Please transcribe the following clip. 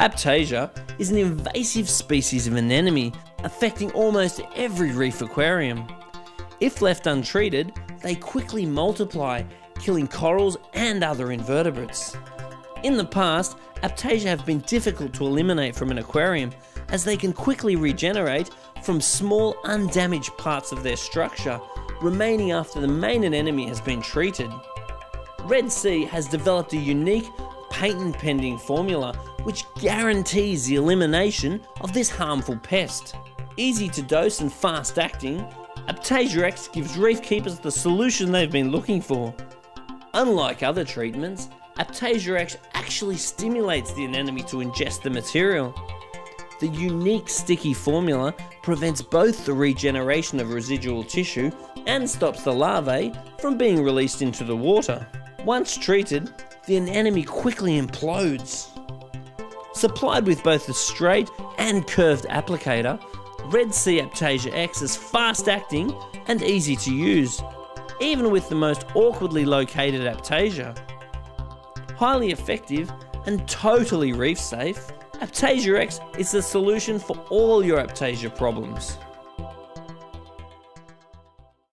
Aiptasia is an invasive species of anemone affecting almost every reef aquarium. If left untreated, they quickly multiply, killing corals and other invertebrates. In the past, Aiptasia have been difficult to eliminate from an aquarium as they can quickly regenerate from small undamaged parts of their structure remaining after the main anemone has been treated. Red Sea has developed a unique patent pending formula which guarantees the elimination of this harmful pest. Easy to dose and fast acting, Aiptasia X gives reef keepers the solution they've been looking for. Unlike other treatments, Aiptasia X actually stimulates the anemone to ingest the material. The unique sticky formula prevents both the regeneration of residual tissue and stops the larvae from being released into the water. Once treated, the anemone quickly implodes. Supplied with both a straight and curved applicator, Red Sea Aiptasia X is fast acting and easy to use, even with the most awkwardly located Aiptasia. Highly effective and totally reef safe, Aiptasia X is the solution for all your Aiptasia problems.